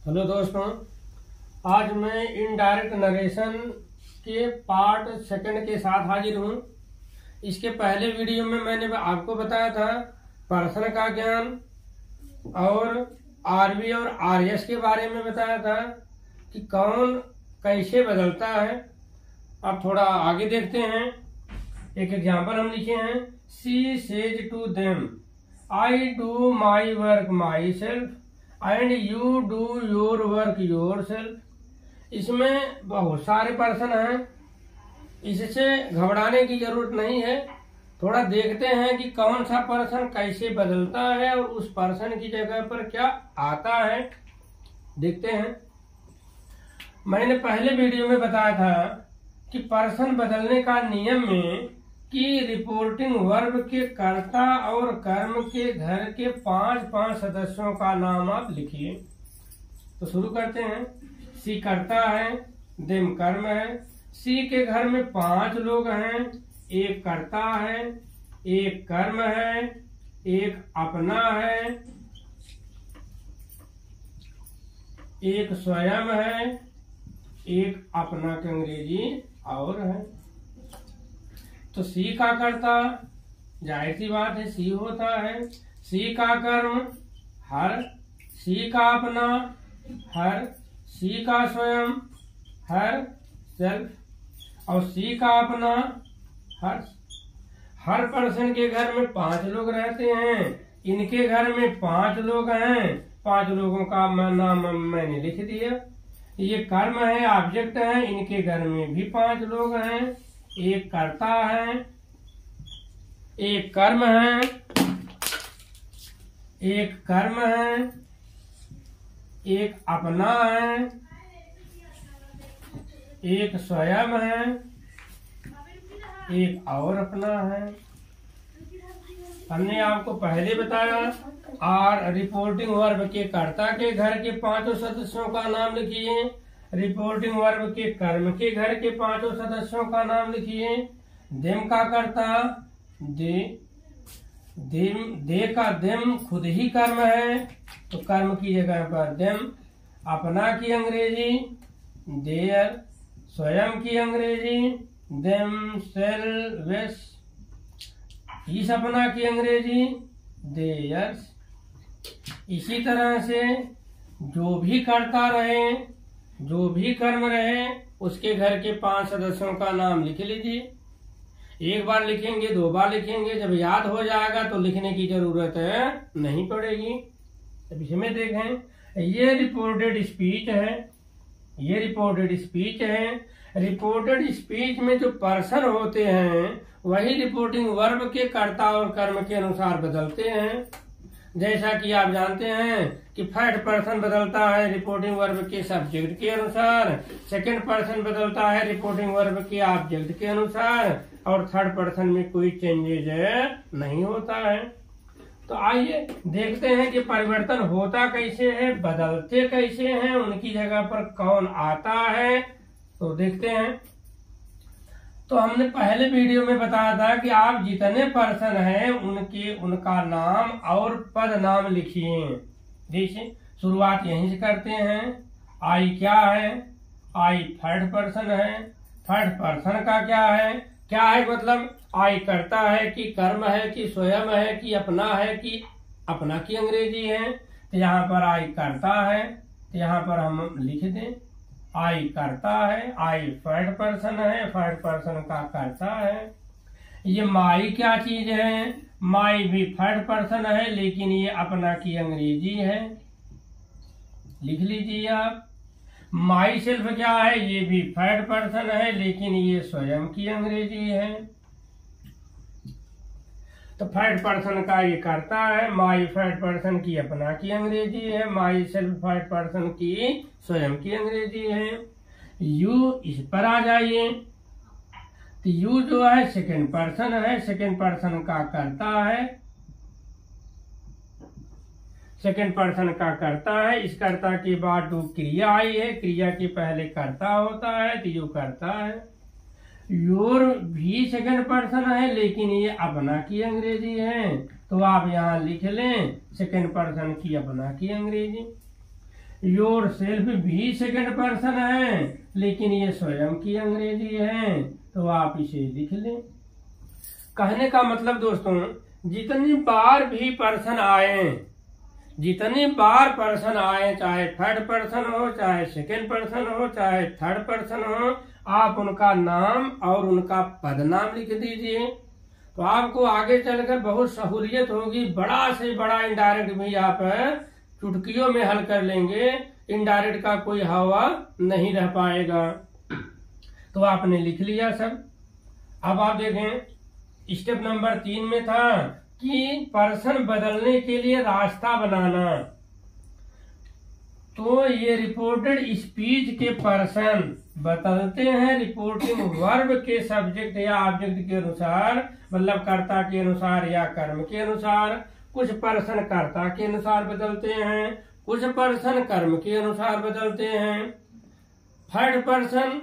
Hello दोस्तों, आज मैं इनडायरेक्ट नरेशन के पार्ट सेकंड के साथ हाजिर हूँ। इसके पहले वीडियो में मैंने आपको बताया था पर्सन का ज्ञान और आरबी और आरएस के बारे में बताया था कि कौन कैसे बदलता है। अब थोड़ा आगे देखते हैं। एक एग्जांपल हम लिखे हैं। She says to them I do my work myself and you do your work yourself इसमें बहुत सारे पर्सन हैं। इससे घबराने की ज़रूरत नहीं है। थोड़ा देखते हैं कि कौन सा पर्सन कैसे बदलता है और उस पर्सन की जगह पर क्या आता है। देखते हैं। मैंने पहले वीडियो में बताया था कि पर्सन बदलने का नियम में कि रिपोर्टिंग वर्ब के कर्ता और कर्म के घर के पाँच पाँच सदस्यों का नाम आप लिखिए। तो शुरू करते हैं। सी कर्ता है, दिम कर्म है। सी के घर में पाँच लोग हैं, एक करता है, एक कर्म है, एक अपना है, एक स्वयं है, एक अपना के अंग्रेज़ी और है। तो सी का करता, ज़ाहिर सी बात है, सी होता है। सी का कर्म, हर। सी का अपना, हर। सी का स्वयं, हर। सेल्फ। और सी का अपना, हर। हर पर्सन के घर में पाँच लोग रहते हैं। इनके घर में पाँच लोग हैं। पाँच लोगों का नाम मैंने लिख दिया। ये कर्म है ऑब्जेक्ट है। इनके घर में भी पाँच लोग हैं। एक कर्ता है, एक कर्म है, एक कर्म है, एक अपना है, एक स्वयं है, एक और अपना है। हमने आपको पहले बताया और रिपोर्टिंग वर्ब के कर्ता के घर के पाँचों सदस्यों का नाम लिखिए। रिपोर्टिंग वर्ग के कर्म के घर के पाँचों सदस्यों का नाम लिखिए। देम का करता, दे, देम, दे का देम खुद ही कर्म है। तो कर्म की जगह पर, देम, अपना की अंग्रेज़ी, देयर, स्वयं की अंग्रेज़ी, देम, सेल, वेस, इस अपना की अंग्रेज़ी, देयर्स। इसी तरह से जो भी करता रहे जो भी कर्म रहे, उसके घर के पाँच सदस्यों का नाम लिख लीजिए। एक बार लिखेंगे, दो बार लिखेंगे, जब याद हो जाएगा तो लिखने की ज़रूरत नहीं पड़ेगी। अब इसमें देखें, ये रिपोर्टेड स्पीच है, ये रिपोर्टेड स्पीच है। रिपोर्टेड स्पीच में जो पर्सन होते हैं, वही रिपोर्टिंग वर्ब के कर्ता और कर्म के अनुसार बदलते हैं। जैसा कि आप जानते हैं कि फ़र्स्ट पर्सन बदलता है रिपोर्टिंग वर्ब के सब्जेक्ट के अनुसार। सेकंड पर्सन बदलता है रिपोर्टिंग वर्ब के ऑब्जेक्ट के अनुसार। और थर्ड पर्सन में कोई चेंजेज नहीं होता है। तो आइए देखते हैं कि परिवर्तन होता कैसे है, बदलते कैसे हैं, उनकी जगह पर कौन आता है। तो देखते हैं। तो हमने पहले वीडियो में बताया था कि आप जितने पर्सन हैं, उनके, उनका नाम और पद नाम लिखिए। देखिए, शुरुआत यहीं से करते हैं। आई क्या है? आई थर्ड पर्सन है। थर्ड पर्सन का क्या है? क्या है मतलब? आई करता है कि कर्म है, कि स्वयं है, कि अपना है, कि अपना की अंग्रेज़ी है। तो यहाँ पर आई करता है तो यहाँ पर हम लिख दें। आई करता है आई फर्ड पर्सन है फर्ड पर्सन का करता है। ये माई क्या चीज़ है? माई भी थर्ड पर्सन है, लेकिन ये अपना की अंग्रेज़ी है। लिख लीजिए आप। माई सेल्फ क्या है? ये भी थर्ड पर्सन है, लेकिन ये स्वयं की अंग्रेज़ी है। तो थर्ड पर्सन का ये करता है, माई थर्ड पर्सन की अपना की अंग्रेज़ी है, माई सेल्फ थर्ड पर्सन की स्वयं की अंग्रेज़ी है। यू इस पर आ जाइए। तो यू जो है सेकेंड पर्सन है सेकेंड पर्सन का करता है। सेकेंड पर्सन का करता है, इस कर्ता के बाद क्रिया आई है, क्रिया के पहले करता होता है तो यू करता है। योर भी सेकंड पर्सन है, लेकिन ये अपना की अंग्रेज़ी है? तो आप यहाँ लिख लें सेकंड पर्सन की अपना की अंग्रेज़ी। योर सेल्फ भी सेकंड पर्सन है, लेकिन ये स्वयं की अंग्रेज़ी है तो आप इसे लिख लें। कहने का मतलब दोस्तों, जितनी बार भी पर्सन आए, जितनी बार पर्सन आए, चाहे थर्ड पर्सन हो, चाहे सेकेंड पर्सन हो, चाहे थर्ड पर्सन हो आप उनका नाम और उनका पद नाम लिख दीजिए। तो आपको आगे चलकर बहुत सहूलियत होगी। बड़ा से बड़ा इनडायरेक्ट भी आप चुटकियों में हल कर लेंगे। इनडायरेक्ट का कोई हवा नहीं रह पाएगा। तो आपने लिख लिया सब। अब आप देखें स्टेप नंबर तीन में था कि पर्सन बदलने के लिए रास्ता बनाना। तो ये रिपोर्टेड स्पीच के पर्सन बदलते हैं रिपोर्टिंग वर्ब के सब्जेक्ट या ऑब्जेक्ट के अनुसार मतलब कर्ता के अनुसार या कर्म के अनुसार, कुछ पर्सन कर्ता के अनुसार बदलते हैं, कुछ पर्सन कर्म के अनुसार बदलते हैं। Third person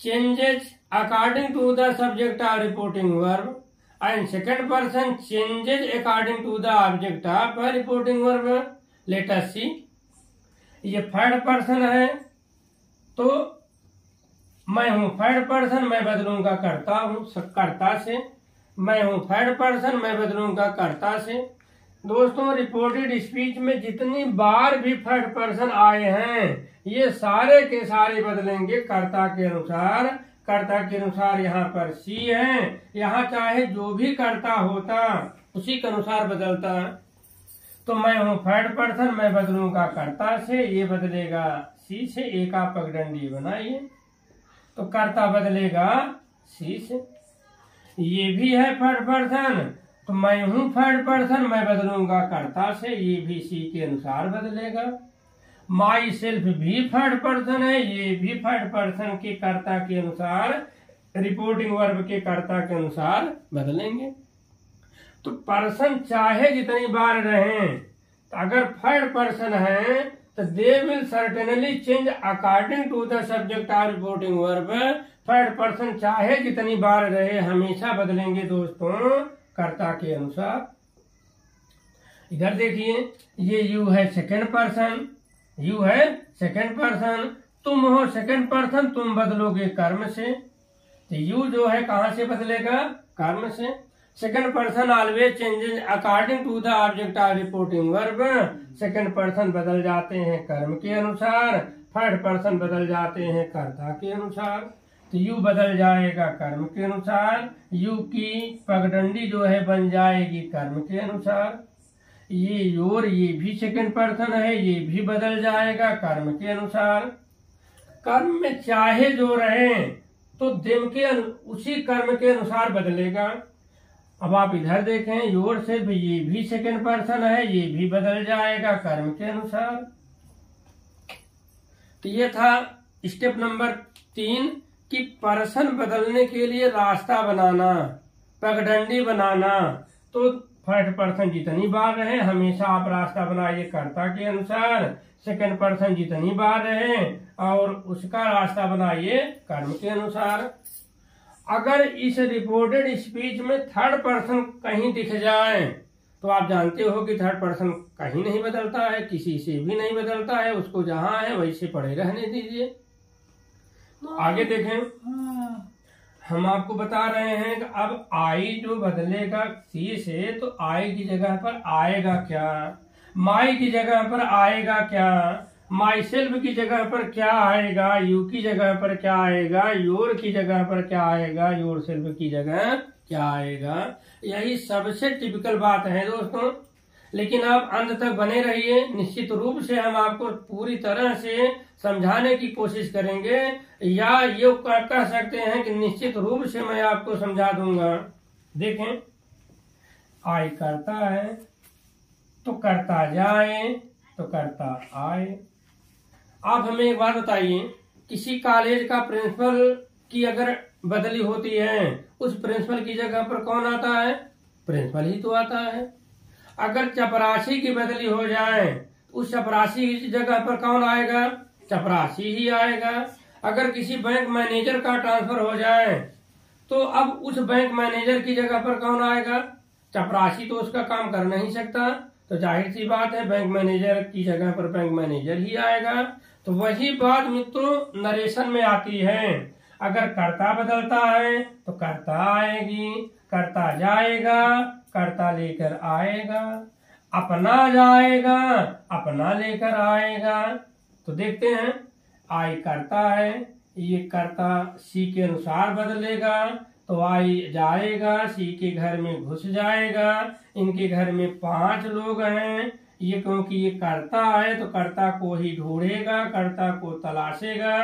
changes according to the subject of reporting verb and second person changes according to the object of reporting verb later she ये थर्ड पर्सन है तो मैं हूँ थर्ड पर्सन मैं बदलूँगा करता हूँ करता से। मैं हूँ थर्ड पर्सन मैं बदलूँगा करता से। दोस्तों रिपोर्टेड स्पीच में जितनी बार भी थर्ड पर्सन आए हैं, ये सारे के सारे बदलेंगे कर्ता के अनुसार। कर्ता के अनुसार यहाँ पर सी है, यहाँ चाहे जो भी कर्ता होता, उसी के अनुसार बदलता तो मैं हूँ थर्ड पर्सन, मैं बदलूँगा कर्ता से, ये बदलेगा सी से एक आप पगडंडी बनाइए। तो कर्ता बदलेगा सी से। ये भी है थर्ड पर्सन तो मैं हूँ थर्ड पर्सन, मैं बदलूँगा कर्ता से, ये भी सी के अनुसार बदलेगा। माई सेल्फ भी थर्ड पर्सन है, ये भी थर्ड पर्सन के कर्ता के अनुसार, रिपोर्टिंग वर्ब के कर्ता के अनुसार बदलेंगे। तो पर्सन चाहे जितनी बार रहे तो अगर थर्ड पर्सन है तो they will certainly change according to the subject or reporting verb third person चाहे जितनी बार रहे, हमेशा बदलेंगे दोस्तों, कर्ता के अनुसार। इधर देखिए, ये यू है सेकंड पर्सन यू है सेकंड पर्सन तुम हो सेकंड पर्सन तुम बदलोगे कर्म से। तो यू जो है कहाँ से बदलेगा? कर्म से। Second person always changes according to the object of reporting verb second person बदल जाते हैं कर्म के अनुसार। थर्ड पर्सन बदल जाते हैं कर्ता के अनुसार। तो यू बदल जाएगा कर्म के अनुसार। यू की पगडंडी जो है बन जाएगी कर्म के अनुसार। ये योर ये भी सेकंड पर्सन है, ये भी बदल जाएगा कर्म के अनुसार। कर्म में चाहे जो रहे तो दिन के उसी कर्म के अनुसार बदलेगा। अब आप इधर देखें योर से भी, ये भी सेकंड पर्सन है, ये भी बदल जाएगा कर्म के अनुसार। तो ये था स्टेप नंबर तीन, कि पर्सन बदलने के लिए रास्ता बनाना, पगडंडी बनाना। तो फ़र्स्ट पर्सन जितनी बार रहे, हमेशा आप रास्ता बनाइए कर्ता के अनुसार। सेकंड पर्सन जितनी बार रहे, और उसका रास्ता बनाइए कर्म के अनुसार। अगर इस रिपोर्टेड स्पीच में थर्ड पर्सन कहीं दिख जाए तो आप जानते हो कि थर्ड पर्सन कहीं नहीं बदलता है किसी से भी नहीं बदलता है उसको जहाँ है वैसे पड़े रहने दीजिए। तो आगे देखें। हम आपको बता रहे हैं कि अब आई जो बदलेगा सी से तो आई की जगह पर आएगा क्या? माई की जगह पर आएगा क्या? माई सेल्फ की जगह पर क्या आएगा यू की जगह पर क्या आएगा योर की जगह पर क्या आएगा योर सेल्फ की जगह क्या आएगा? यही सबसे टिपिकल बात है दोस्तों। लेकिन आप अंत तक बने रहिए। निश्चित रूप से हम आपको पूरी तरह से समझाने की कोशिश करेंगे। या ये कह सकते हैं कि निश्चित रूप से मैं आपको समझा दूँगा। देखें, आय करता है तो करता जाए तो करता आए। आप हमें एक बात बताइए, किसी कॉलेज का प्रिंसिपल की अगर बदली होती है, उस प्रिंसिपल की जगह पर कौन आता है? प्रिंसिपल ही तो आता है। अगर चपरासी की बदली हो जाए, उस चपरासी की जगह पर कौन आएगा? चपरासी ही आएगा। अगर किसी बैंक मैनेजर का ट्रांसफ़र हो जाए तो अब उस बैंक मैनेजर की जगह पर कौन आएगा? चपरासी तो उसका काम कर नहीं सकता। तो ज़ाहिर सी बात है बैंक मैनेजर की जगह पर बैंक मैनेजर ही आएगा। तो वही बात मित्रों नरेशन में आती है। अगर कर्ता बदलता है तो कर्ता आएगी, कर्ता जाएगा, कर्ता लेकर आएगा, अपना जाएगा, अपना लेकर आएगा। तो देखते हैं, आई करता है, ये कर्ता सी के अनुसार बदलेगा तो आई जाएगा, सी के घर में घुस जाएगा, इनके घर में पाँच लोग हैं ये क्योंकि ये करता है तो कर्ता को ही ढूंढेगा, कर्ता को तलाशेगा।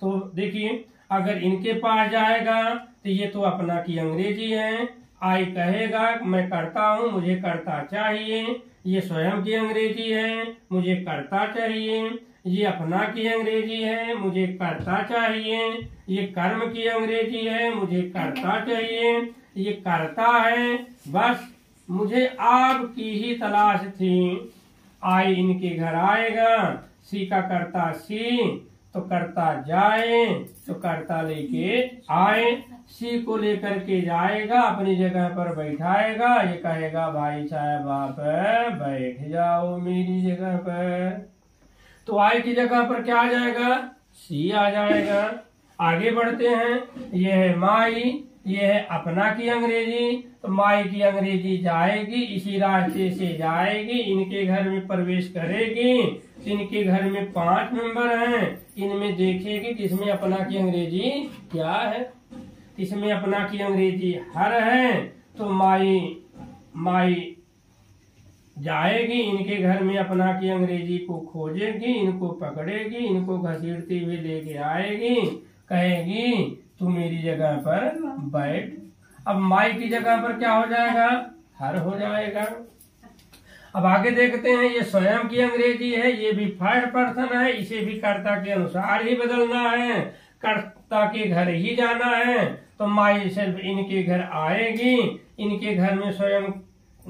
तो देखिए, अगर इनके पास जाएगा तो ये तो अपना की अंग्रेज़ी है। आई कहेगा, मैं करता हूँ, मुझे करता चाहिए। ये स्वयं की अंग्रेज़ी है, मुझे करता चाहिए। ये अपना की अंग्रेज़ी है, मुझे करता चाहिए। ये कर्म की अंग्रेज़ी है, मुझे करता चाहिए। ये करता है, बस मुझे आपकी ही तलाश थी। आई इनके घर आएगा। सी का करता सी तो करता जाए तो करता लेके आए। सी को लेकर के जाएगा, अपनी जगह पर बैठाएगा। ये कहेगा, भाई साहब, आप बैठ जाओ मेरी जगह पर। तो आई की जगह पर क्या आ जाएगा? सी आ जाएगा। आगे बढ़ते हैं। ये है माई। ये है अपना की अंग्रेज़ी तो माई की अंग्रेज़ी जाएगी, इसी रास्ते से जाएगी, इनके घर में प्रवेश करेगी, इनके घर में पाँच मेंबर हैं, इनमें देखेगी कि इसमें अपना की अंग्रेज़ी क्या है इसमें अपना की अंग्रेज़ी हर है तो माई माई जाएगी, इनके घर में अपना की अंग्रेज़ी को खोजेगी, इनको पकड़ेगी, इनको घसीटते हुए लेके आएगी, कहेगी तू मेरी जगह पर बैठ। अब माई की जगह पर क्या हो जाएगा? हर हो जाएगा। अब आगे देखते हैं, ये स्वयं की अंग्रेज़ी है, ये भी थर्ड पर्सन है, इसे भी कर्ता के अनुसार ही बदलना है। कर्ता के घर ही जाना है तो माई सिर्फ़ इनके घर आएगी, इनके घर में स्वयं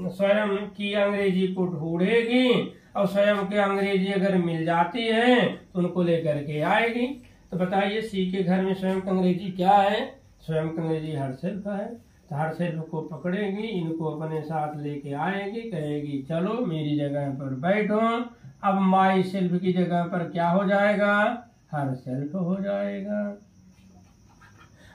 स्वयं की अंग्रेज़ी को ढूंढेगी, और स्वयं की अंग्रेज़ी अगर मिल जाती है तो उनको लेकर के आएगी। तो बताइए, सी के घर में स्वयं अंग्रेज़ी क्या है? स्वयं अंग्रेज़ी हर सेल्फ है। तो हर सेल्फ को पकड़ेगी, इनको अपने साथ लेके आएगी, कहेगी, चलो, मेरी जगह पर बैठो। अब माई सेल्फ की जगह पर क्या हो जाएगा? हर सेल्फ हो जाएगा।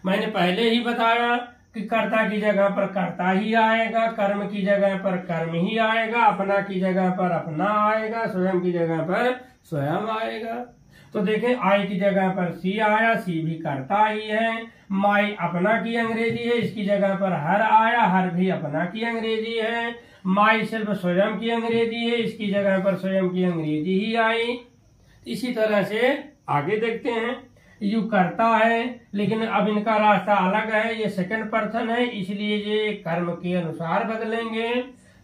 मैंने पहले ही बताया कि कर्ता की जगह पर कर्ता ही आएगा, कर्म की जगह पर कर्म ही आएगा, अपना की जगह पर अपना आएगा, स्वयं की जगह पर स्वयं आएगा। तो देखें आई की जगह पर सी आया सी भी करता ही है। माई अपना की अंग्रेज़ी है, इसकी जगह पर हर आया, हर भी अपना की अंग्रेज़ी है। माई सिर्फ़ स्वयं की अंग्रेज़ी है, इसकी जगह पर स्वयं की अंग्रेज़ी ही आई। इसी तरह से आगे देखते हैं। यू करता है, लेकिन अब इनका रास्ता अलग है, ये सेकंड पर्सन है, इसलिए ये कर्म के अनुसार बदलेंगे।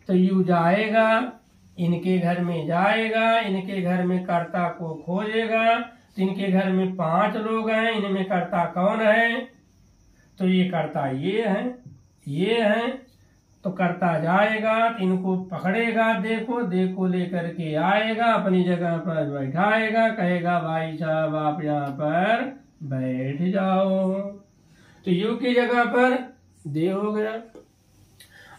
तो यू जाएगा। इनके घर में जाएगा, इनके घर में कर्ता को खोजेगा तो इनके घर में पाँच लोग हैं, इनमें कर्ता कौन है? तो ये कर्ता ये है ये है तो कर्ता जाएगा इनको पकड़ेगा, देखो देखो लेकर के आएगा, अपनी जगह पर बैठाएगा, कहेगा, भाई साहब, आप यहाँ पर बैठ जाओ। तो यू की जगह पर दे हो गया।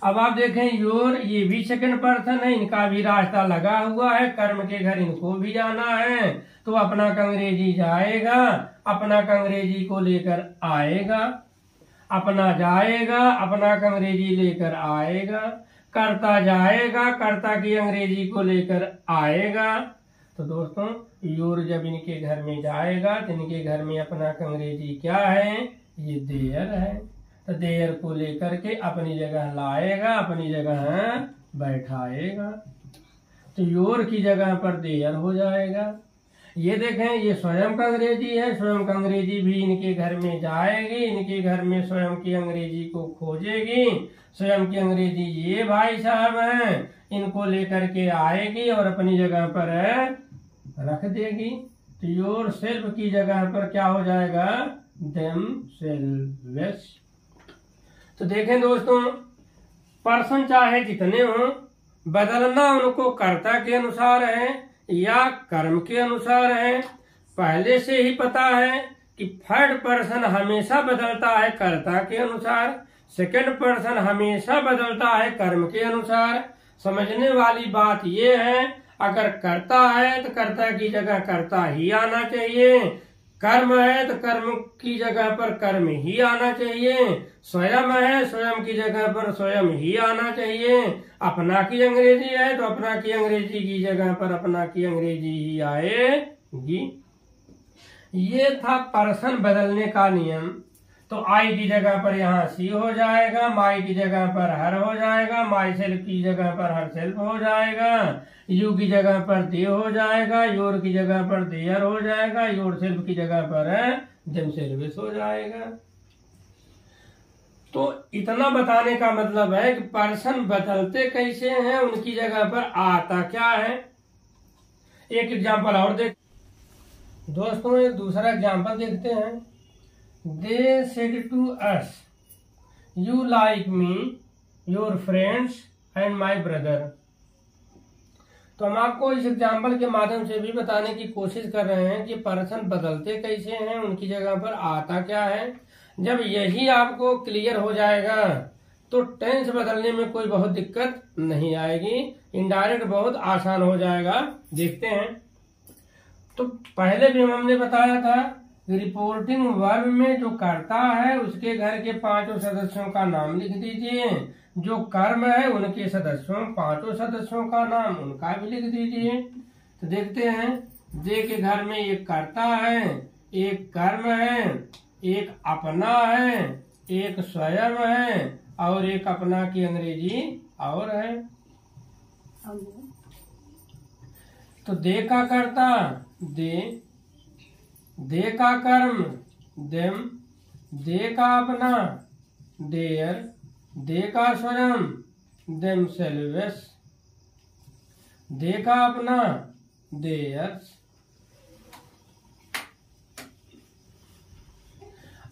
अब आप देखें योर ये भी सेकंड पर्सन है, इनका भी रास्ता लगा हुआ है, कर्म के घर इनको भी जाना है। तो अपना कंग्रेजी जाएगा, अपना कंग्रेजी को लेकर आएगा, अपना जाएगा, अपना अंग्रेज़ी लेकर आएगा, करता जाएगा, कर्ता की अंग्रेज़ी को लेकर आएगा। तो दोस्तों, योर जब इनके घर में जाएगा तो इनके घर में अपना अंग्रेज़ी क्या है? ये देयर है। तो देयर को लेकर के अपनी जगह लाएगा, अपनी जगह बैठाएगा। तो योर की जगह पर देयर हो जाएगा। ये देखें, ये स्वयं का अंग्रेज़ी है, स्वयं का अंग्रेज़ी भी इनके घर में जाएगी, इनके घर में स्वयं की अंग्रेज़ी को खोजेगी। स्वयं की अंग्रेज़ी ये भाई साहब हैं, इनको लेकर के आएगी और अपनी जगह पर रख देगी। तो योर सेल्फ की जगह पर क्या हो जाएगा? देम सेल्वेस तो देखें दोस्तों पर्सन चाहे जितने हों, बदलना उनको कर्ता के अनुसार है या कर्म के अनुसार है। पहले से ही पता है कि थर्ड पर्सन हमेशा बदलता है कर्ता के अनुसार, सेकंड पर्सन हमेशा बदलता है कर्म के अनुसार। समझने वाली बात ये है, अगर करता है तो कर्ता की जगह करता ही आना चाहिए कर्म है तो कर्म की जगह पर कर्म ही आना चाहिए। स्वयं है, स्वयं की जगह पर स्वयं ही आना चाहिए। अपना की अंग्रेज़ी है तो अपना की अंग्रेज़ी की जगह पर अपना की अंग्रेज़ी ही आएगी ये था पर्सन बदलने का नियम। तो आई की जगह पर यहाँ सी हो जाएगा माई की जगह पर हर हो जाएगा माई सेल्फ की जगह पर हर सेल्फ हो जाएगा यू की जगह पर दे हो जाएगा, योर की जगह पर देयर हो जाएगा, योर सेल्फ की जगह पर जम सेल्विस हो जाएगा। तो इतना बताने का मतलब है कि पर्सन बदलते कैसे हैं, उनकी जगह पर आता क्या है। एक एग्जांपल और देख दोस्तों, एक दूसरा एग्जांपल देखते हैं। They said to us you like me your friends and my brother तो हम आपको इस एग्ज़ाम्पल के माध्यम से भी बताने की कोशिश कर रहे हैं कि पर्सन बदलते कैसे हैं, उनकी जगह पर आता क्या है। जब यही आपको क्लियर हो जाएगा तो टेंस बदलने में कोई बहुत दिक्कत नहीं आएगी। इनडायरेक्ट बहुत आसान हो जाएगा। देखते हैं। तो पहले भी हमने बताया था रिपोर्टिंग वर्ब में जो करता है उसके घर के पाँचों सदस्यों का नाम लिख दीजिए। जो कर्म है उनके सदस्यों पाँचों सदस्यों का नाम उनका भी लिख दीजिए। तो देखते हैं जे के घर में एक करता है एक कर्म है एक अपना है एक स्वयं है और एक अपना की अंग्रेज़ी और है। तो दे का करता दे दे का कर्म, देम दे अपना, देयर दे का स्वयं, देम सेल्वेस। दे का अपना, देयर्स।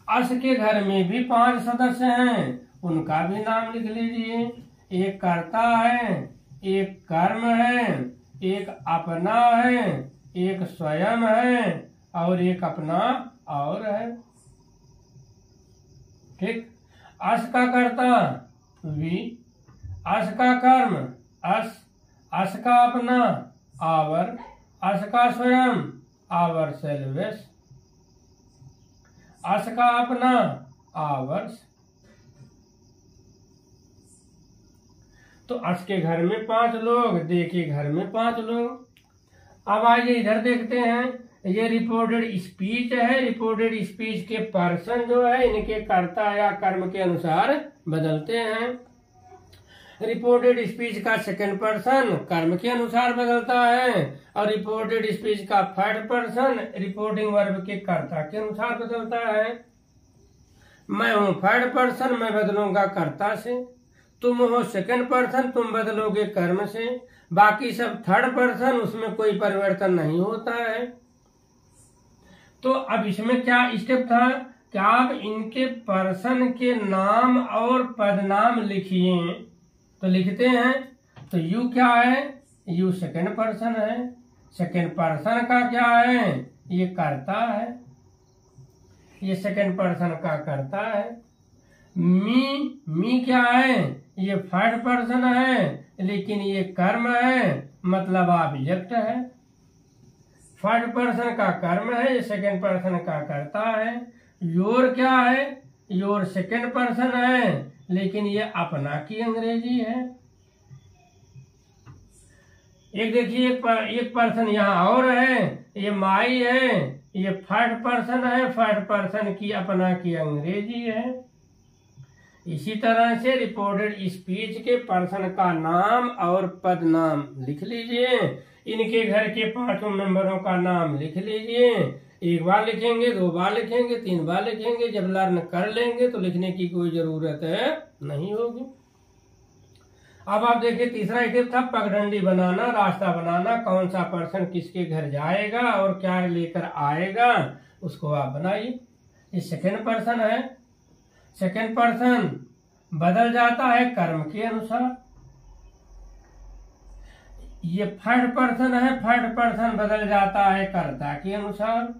अस के घर में भी पाँच सदस्य हैं, उनका भी नाम लिख लीजिए। एक कर्ता है, एक कर्म है, एक अपना है, एक स्वयं है। और एक अपना और है। ठीक? अस का कर्ता, वी। अस का कर्म, अस। अस का अपना, आवर। अस का स्वयं, आवर सेल्वेस अस का अपना, आवर्स। तो अस के घर में पाँच लोग दे के घर में पाँच लोग। अब आइए इधर देखते हैं। ये रिपोर्टेड स्पीच है रिपोर्टेड स्पीच के पर्सन जो है, इनके कर्ता या कर्म के अनुसार बदलते हैं। रिपोर्टेड स्पीच का सेकंड पर्सन कर्म के अनुसार बदलता है और रिपोर्टेड स्पीच का थर्ड पर्सन रिपोर्टिंग वर्ब के कर्ता के अनुसार बदलता है। मैं हूँ थर्ड पर्सन मैं बदलूँगा कर्ता से। तुम हो सेकंड पर्सन तुम बदलोगे कर्म से। बाकी सब थर्ड पर्सन उसमें कोई परिवर्तन नहीं होता है। तो अब इसमें क्या स्टेप था? कि आप इनके पर्सन के नाम और पदनाम लिखिए। तो लिखते हैं तो यू क्या है? यू सेकंड पर्सन है। सेकंड पर्सन का क्या है? ये करता है। ये सेकंड पर्सन का करता है। मी मी क्या है? ये थर्ड पर्सन है। लेकिन ये कर्म है मतलब ऑब्जेक्ट है। थर्ड पर्सन का कर्म है ये सेकंड पर्सन का करता है। योर क्या है? योर सेकंड पर्सन है। लेकिन ये अपना की अंग्रेज़ी है। एक देखिए एक, पर, एक पर्सन यहाँ और है। ये माई है। ये फ़र्स्ट पर्सन है। फ़र्स्ट पर्सन की अपना की अंग्रेज़ी है। इसी तरह से रिपोर्टेड स्पीच के पर्सन का नाम और पद नाम लिख लीजिए। इनके घर के पाँचों मेंबरों का नाम लिख लीजिए। एक बार लिखेंगे, दो बार लिखेंगे, तीन बार लिखेंगे, जब लर्न कर लेंगे तो लिखने की कोई ज़रूरत है नहीं होगी। अब आप देखिए, तीसरा स्टेप था, पगडंडी बनाना, रास्ता बनाना, कौन सा पर्सन किसके घर जाएगा और क्या लेकर आएगा, उसको आप बनाइए। ये सेकेंड पर्सन है। सेकेंड पर्सन बदल जाता है कर्म के अनुसार। ये थर्ड पर्सन है थर्ड पर्सन बदल जाता है कर्ता के अनुसार।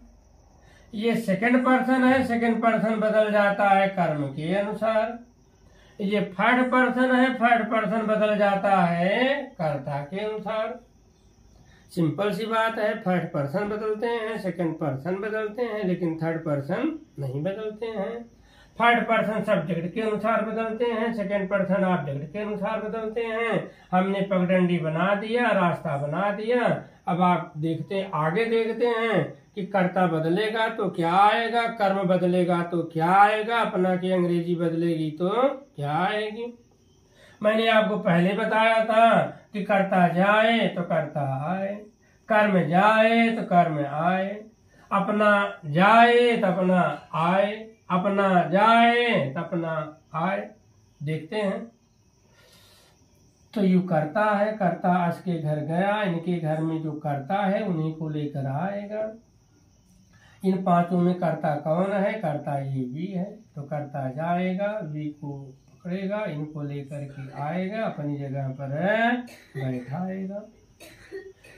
ये सेकंड पर्सन है, सेकंड पर्सन बदल जाता है कर्म के अनुसार। ये थर्ड पर्सन है थर्ड पर्सन बदल जाता है कर्ता के अनुसार। सिंपल सी बात है थर्ड पर्सन बदलते हैं, सेकंड पर्सन बदलते हैं, लेकिन थर्ड पर्सन नहीं बदलते हैं। थर्ड पर्सन सब्जेक्ट के अनुसार बदलते हैं सेकेंड पर्सन ऑब्जेक्ट के अनुसार बदलते हैं। हमने पगडंडी बना दिया, रास्ता बना दिया। अब आप देखते, आगे देखते हैं कि कर्ता बदलेगा तो क्या आएगा, कर्म बदलेगा तो क्या आएगा, अपना की अंग्रेज़ी बदलेगी तो क्या आएगी? मैंने आपको पहले बताया था कि कर्ता जाए तो कर्ता आए, कर्म जाए तो कर्म आए, अपना जाए तो अपना आए। अपना जाए अपना आए देखते हैं। तो यू करता है, करता अस के घर गया, इनके घर में जो करता है, उन्हीं को लेकर आएगा। इन पाँचों में करता कौन है? करता ये भी है। तो करता जाएगा, वी को पकड़ेगा, इनको लेकर के आएगा, अपनी जगह पर बैठाएगा।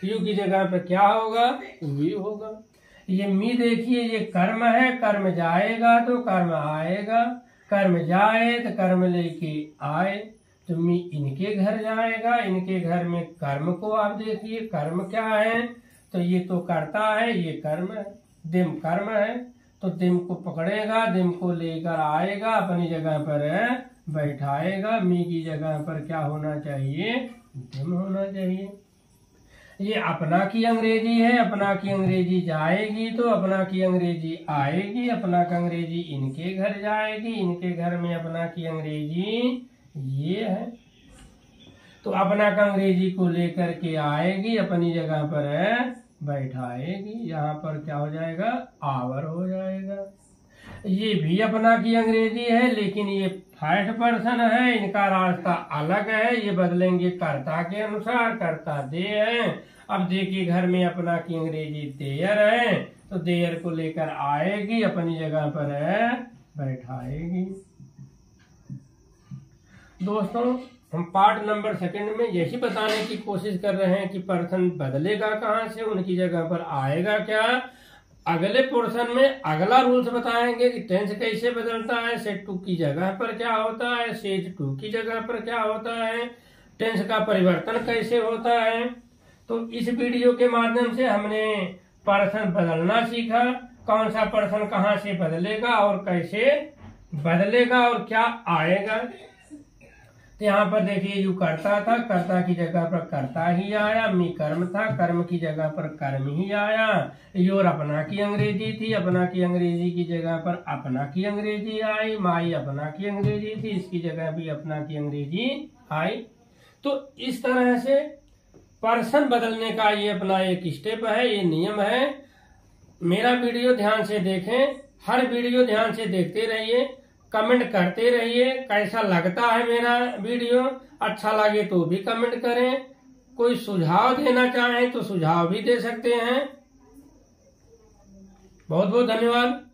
यू की जगह पर क्या होगा? वी होगा। ये मी देखिए, ये कर्म है, कर्म जाएगा तो कर्म आएगा, कर्म जाए तो कर्म लेके आए तो मी इनके घर जाएगा, इनके घर में कर्म को आप देखिए, कर्म क्या है तो ये तो करता है, ये कर्म है, दिम कर्म है तो दिम को पकड़ेगा, दिम को लेकर आएगा, अपनी जगह पर बैठाएगा, मी की जगह पर क्या होना चाहिए, दिम होना चाहिए। ये अपना की अंग्रेज़ी है, अपना की अंग्रेज़ी जाएगी तो अपना की अंग्रेज़ी आएगी, अपना की अंग्रेज़ी इनके घर जाएगी, इनके घर में अपना की अंग्रेज़ी ये है। तो अपना का अंग्रेज़ी को लेकर के आएगी, अपनी जगह पर बैठाएगी, यहाँ पर क्या हो जाएगा? आवर हो जाएगा। ये भी अपना की अंग्रेज़ी है, लेकिन ये थर्ड पर्सन है, इनका रास्ता अलग है, ये बदलेंगे कर्ता के अनुसार, कर्ता दे है। अब देखिए घर में अपना की अंग्रेज़ी देयर है तो देयर को लेकर आएगी, अपनी जगह पर है बैठाएगी। दोस्तों, हम पार्ट नंबर सेकंड में यही बताने की कोशिश कर रहे हैं कि पर्सन बदलेगा कहाँ से, उनकी जगह पर आएगा क्या अगले पोर्शन में अगला रूल्स बताएँगे कि टेंस कैसे बदलता है सेट टू की जगह पर क्या होता है सेज टू की जगह पर क्या होता है टेंस का परिवर्तन कैसे होता है। तो इस वीडियो के माध्यम से हमने पर्सन बदलना सीखा, कौन सा पर्सन कहाँ से बदलेगा और कैसे बदलेगा और क्या आएगा। तो यहाँ पर देखिए यू करता था, कर्ता की जगह पर करता ही आया, मी कर्म था, कर्म की जगह पर कर्म ही आया। योर अपना की अंग्रेज़ी थी, अपना की अंग्रेज़ी की जगह पर अपना की अंग्रेज़ी आई, माई अपना की अंग्रेज़ी थी, इसकी जगह भी अपना की अंग्रेज़ी आई। तो इस तरह से पर्सन बदलने का ये अपना एक स्टेप है, ये नियम है। मेरा वीडियो ध्यान से देखें, हर वीडियो ध्यान से देखते रहिए। कमेंट करते रहिए। कैसा लगता है मेरा वीडियो? अच्छा लगे तो भी कमेंट करें। कोई सुझाव देना चाहें तो सुझाव भी दे सकते हैं। बहुत बहुत धन्यवाद।